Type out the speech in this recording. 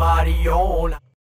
nobody on.